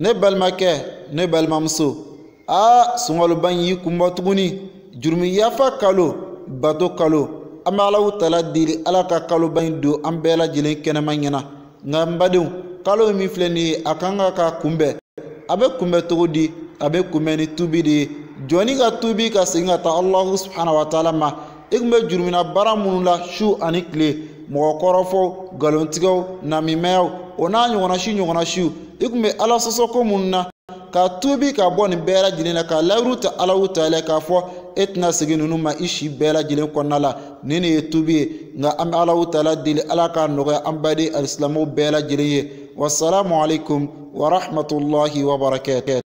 ne balimakɛ ne balimamuso aa sunkaloba in y'i kunbɔ tuguni jurumiyafa kalo bato kalo an bɛ alaw tala deli ala ka kaloba in don an bɛɛ lajɛlen kɛnɛma ɲɛna nka n badenw kalo min filɛ nin ye a kan ka ka kunbɛn a bɛ kunbɛn cogo di a bɛ kunbɛn ni tubi de ye jɔni ka tubi ka segin ka taa alahu subahana wa taala ma i tun bɛ jurumina baara minnu la su ani tile mɔgɔ kɔrɔfɔw nkalontigɛw namimɛyaw o n'a ɲɔgɔnna su ɲɔgɔnna su i tun bɛ ala sɔsɔ ko minnu na ka tuubi ka bɔ nin bɛɛ lajɛlen na ka layiru ta alaw ta la k'a fɔ e tɛna segin ninnu ma i si bɛɛ lajɛlen kɔnɔna la ni nin ye tuubi ye nka an bɛ alaw ta la deli ala k'a nɔgɔya an baden alisilamɛw bɛɛ lajɛlen ye wasalamu alaikum wa rahmatulahi wa barakɛtɛ